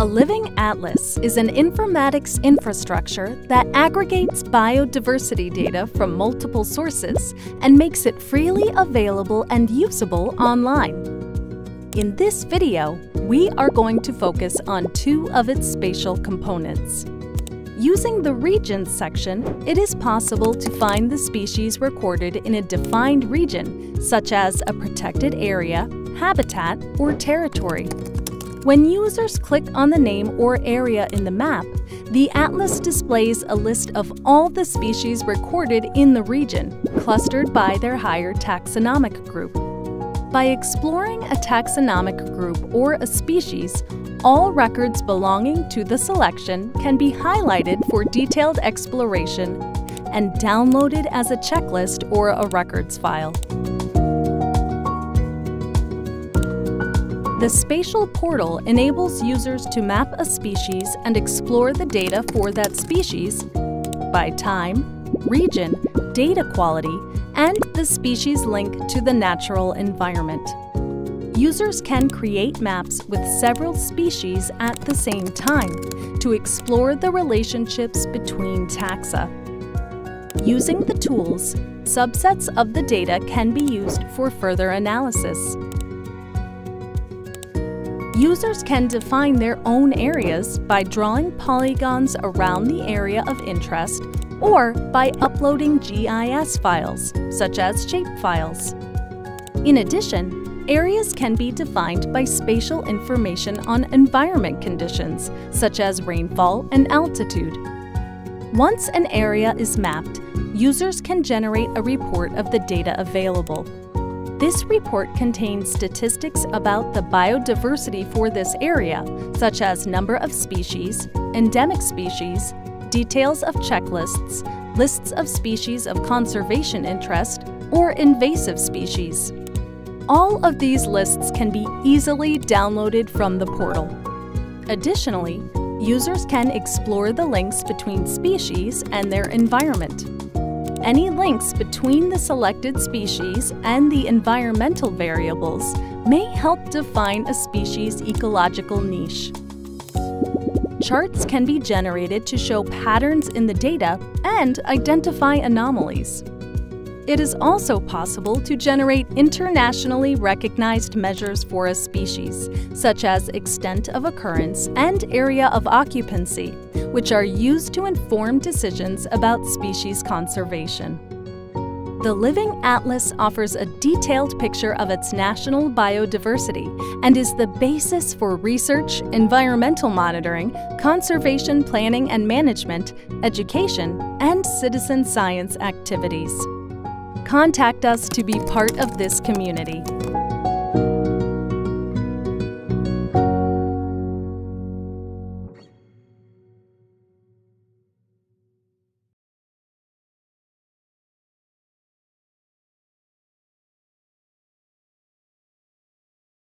A living atlas is an informatics infrastructure that aggregates biodiversity data from multiple sources and makes it freely available and usable online. In this video, we are going to focus on two of its spatial components. Using the Regions section, it is possible to find the species recorded in a defined region, such as a protected area, habitat, or territory. When users click on the name or area in the map, the atlas displays a list of all the species recorded in the region, clustered by their higher taxonomic group. By exploring a taxonomic group or a species, all records belonging to the selection can be highlighted for detailed exploration and downloaded as a checklist or a records file. The Spatial Portal enables users to map a species and explore the data for that species by time, region, data quality, and the species link to the natural environment. Users can create maps with several species at the same time to explore the relationships between taxa. Using the tools, subsets of the data can be used for further analysis. Users can define their own areas by drawing polygons around the area of interest or by uploading GIS files, such as shapefiles. In addition, areas can be defined by spatial information on environment conditions, such as rainfall and altitude. Once an area is mapped, users can generate a report of the data available. This report contains statistics about the biodiversity for this area, such as number of species, endemic species, details of checklists, lists of species of conservation interest, or invasive species. All of these lists can be easily downloaded from the portal. Additionally, users can explore the links between species and their environment. Any links between the selected species and the environmental variables may help define a species' ecological niche. Charts can be generated to show patterns in the data and identify anomalies. It is also possible to generate internationally recognized measures for a species, such as extent of occurrence and area of occupancy, which are used to inform decisions about species conservation. The Living Atlas offers a detailed picture of its national biodiversity and is the basis for research, environmental monitoring, conservation planning and management, education, and citizen science activities. Contact us to be part of this community.